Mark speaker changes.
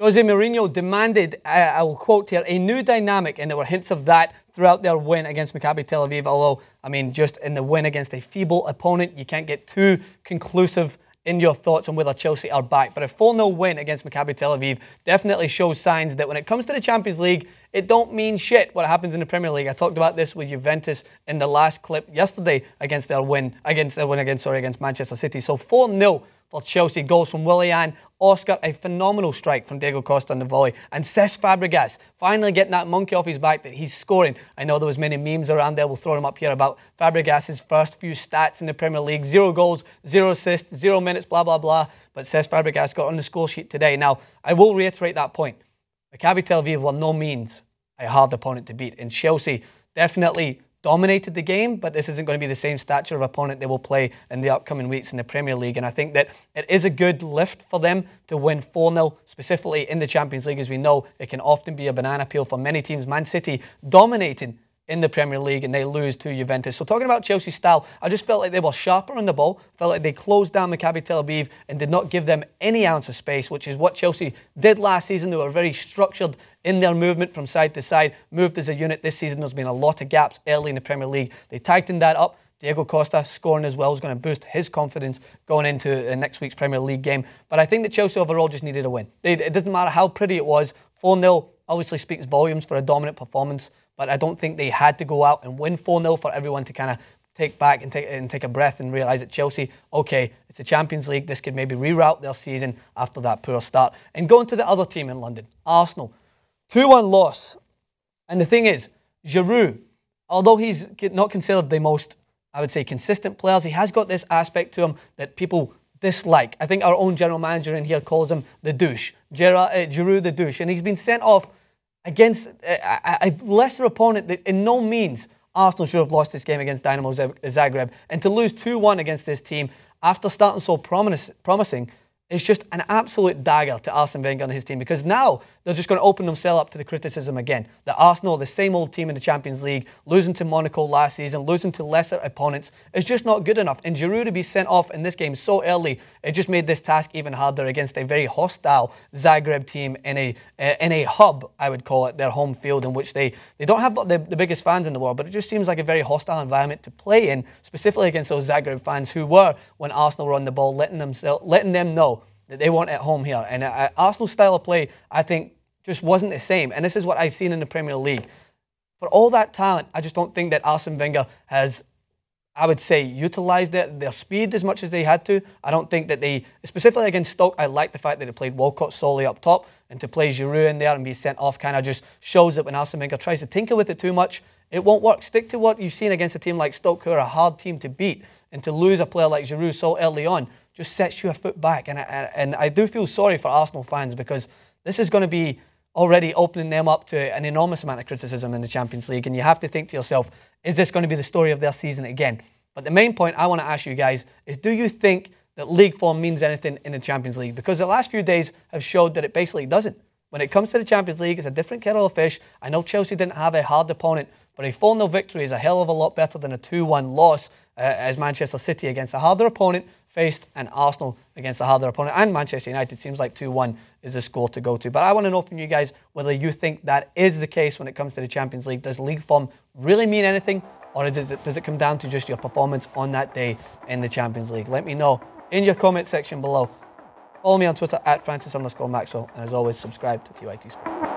Speaker 1: Jose Mourinho demanded, uh, I will quote here, a new dynamic, and there were hints of that throughout their win against Maccabi Tel Aviv. Although, I mean, just in the win against a feeble opponent, you can't get too conclusive in your thoughts on whether Chelsea are back. But a 4 0 win against Maccabi Tel Aviv definitely shows signs that when it comes to the Champions League, it don't mean shit what happens in the Premier League. I talked about this with Juventus in the last clip yesterday against their win against their win against sorry against Manchester City. So 4 0 for Chelsea. Goals from Willian, Oscar, a phenomenal strike from Diego Costa on the volley, and Cesc Fabregas finally getting that monkey off his back that he's scoring. I know there was many memes around there. We'll throw them up here about Fabregas's first few stats in the Premier League: zero goals, zero assists, zero minutes, blah blah blah. But Cesc Fabregas got on the score sheet today. Now I will reiterate that point. Maccabi Tel Aviv were no means a hard opponent to beat, and Chelsea definitely dominated the game, but this isn't going to be the same stature of opponent they will play in the upcoming weeks in the Premier League. And I think that it is a good lift for them to win 4 0, specifically in the Champions League. As we know, it can often be a banana peel for many teams. Man City dominating in the Premier League and they lose to Juventus. So talking about Chelsea style, I just felt like they were sharper on the ball, felt like they closed down Maccabi Tel Aviv and did not give them any ounce of space, which is what Chelsea did last season. They were very structured in their movement from side to side, moved as a unit. This season there's been a lot of gaps early in the Premier League. They tightened that up. Diego Costa scoring as well is going to boost his confidence going into uh, next week's Premier League game. But I think that Chelsea overall just needed a win. It doesn't matter how pretty it was. 4 0 obviously speaks volumes for a dominant performance but I don't think they had to go out and win 4 0 for everyone to kind of take back and take, and take a breath and realise that Chelsea, okay, it's a Champions League. This could maybe reroute their season after that poor start. And going to the other team in London, Arsenal. 2 1 loss. And the thing is, Giroud, although he's not considered the most, I would say, consistent players, he has got this aspect to him that people dislike. I think our own general manager in here calls him the douche. Gerard, uh, Giroud the douche. And he's been sent off against a, a, lesser opponent that in no means Arsenal should have lost this game against Dynamo Zagreb. And to lose 2 1 against this team after starting so promising is just an absolute dagger to Arsene Wenger and his team because now they're just going to open themselves up to the criticism again. The Arsenal, the same old team in the Champions League, losing to Monaco last season, losing to lesser opponents, is just not good enough. And Giroud to be sent off in this game so early, it just made this task even harder against a very hostile Zagreb team in a uh, in a hub, I would call it, their home field, in which they, they don't have the, the biggest fans in the world, but it just seems like a very hostile environment to play in, specifically against those Zagreb fans who were, when Arsenal were on the ball, letting them, letting them know that they want at home here. And uh, Arsenal's style of play, I think, just wasn't the same. And this is what I've seen in the Premier League. For all that talent, I just don't think that Arsene Wenger has, I would say, utilised their, their speed as much as they had to. I don't think that they, specifically against Stoke, I like the fact that they played Walcott solely up top and to play Giroud in there and be sent off kind of just shows that when Arsene Wenger tries to tinker with it too much, it won't work. Stick to what you've seen against a team like Stoke, who are a hard team to beat, and to lose a player like Giroud so early on just sets you a foot back. And I, and I do feel sorry for Arsenal fans because this is going to be already opening them up to an enormous amount of criticism in the Champions League. And you have to think to yourself, is this going to be the story of their season again? But the main point I want to ask you guys is do you think that league form means anything in the Champions League? Because the last few days have showed that it basically doesn't. When it comes to the Champions League, it's a different kettle of fish. I know Chelsea didn't have a hard opponent, but a 4 0 victory is a hell of a lot better than a 2 1 loss uh, as Manchester City against a harder opponent faced and Arsenal against a harder opponent. And Manchester United seems like 2 1 is the score to go to. But I want to know from you guys whether you think that is the case when it comes to the Champions League. Does league form really mean anything? Or does it, does it come down to just your performance on that day in the Champions League? Let me know in your comment section below. Follow me on Twitter at Francis underscore Maxwell. And as always, subscribe to TYT Sports.